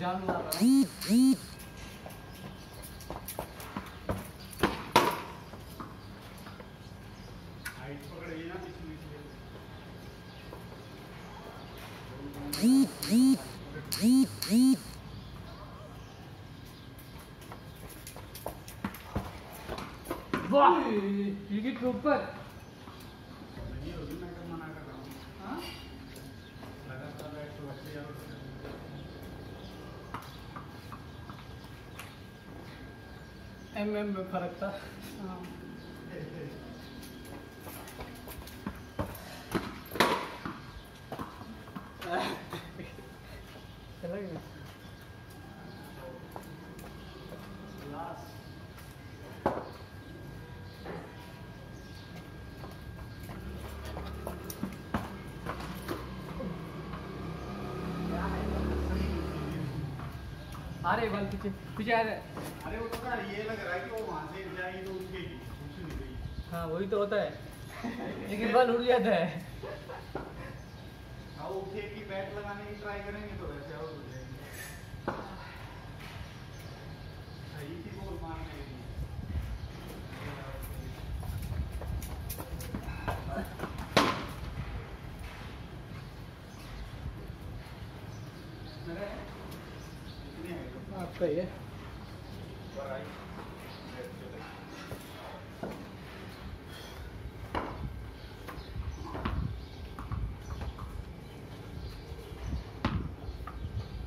जान ला वाह विकेट के ऊपर? एम एम में फ़र्क था हाँ। चला गया अरे बल पीछे पीछे आ रहा है? अरे वो तो यार ये लग रहा है कि वो वहाँ से जाएगी तो उसके कुछ नहीं गई। हाँ वही तो होता है। लेकिन बल उड़ जाता है। हाँ वो की बैट लगाने की ट्राई करेंगे तो वैसे आउट हो जाएँगे सही थी बॉल मारने की कितने हैं तो? आपका ही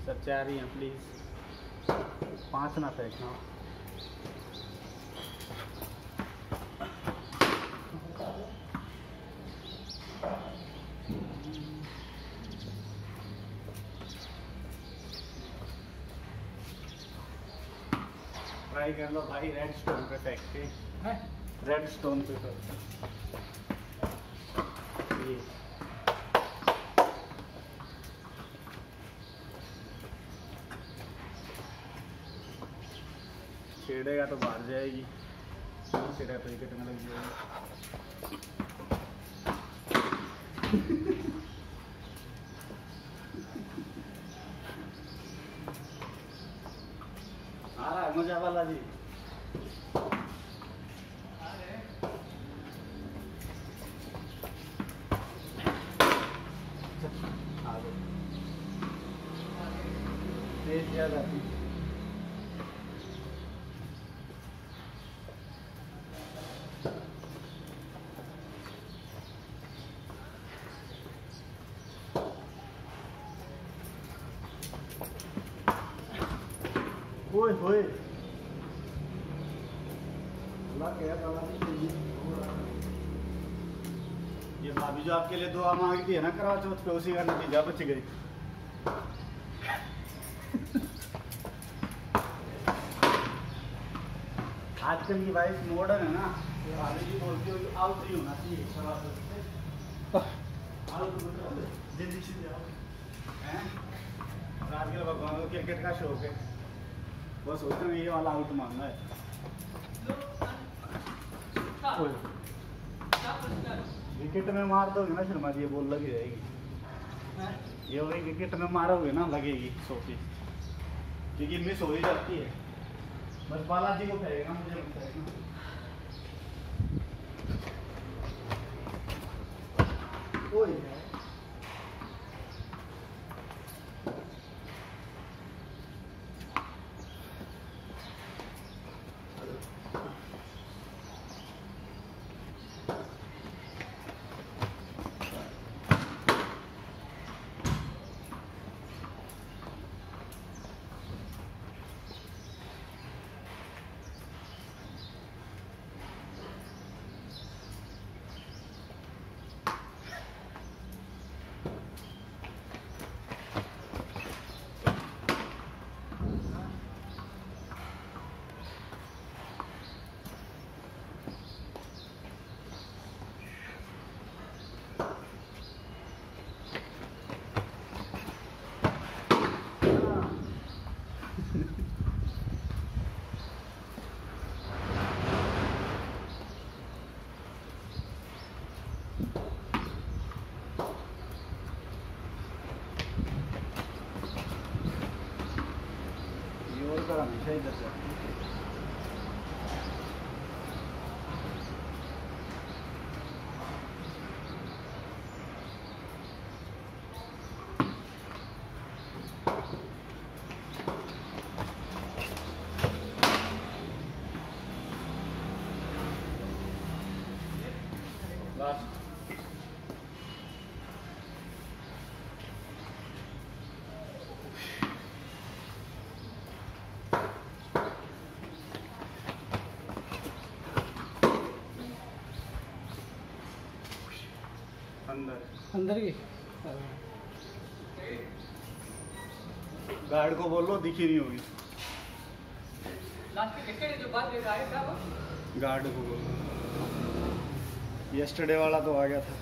सब चाह रही हैं प्लीज़ पाँच ना फेंकना ट्राई कर लो भाई रेड स्टोन पे फेंक के, हैं? रेड स्टोन पे ये। छेड़ेगा तो बाहर जाएगी। छेड़ेगा तो में लग जाएगी आ रहा है मज़ा वाला जी आ गए। तेज ज़्यादा थी ये भाभी जो आपके लिए दुआ मांगती है ना करा चौथ पे, उसी का नतीजा बच गई। आजकल की वाइफ मॉडर्न है ना भाभी जी बोलती हो आउट नहीं होना चाहिए हैं? आजकल भगवान को क्रिकेट का शौक है। बस सोचते ये वाला आउट मांगना है। विकेट में मार दोगे ना शर्मा जी ये बॉल लगी जाएगी। ये वही विकेट में मारोगे ना लगेगी सोफी क्योंकि मिस हो ही जाती है। बस बालाजी को कहेगा मुझे इधर से अंदर की गार्ड को बोलो दिखी नहीं होगी। गार्ड को बोलो यस्टरडे वाला तो आ गया था।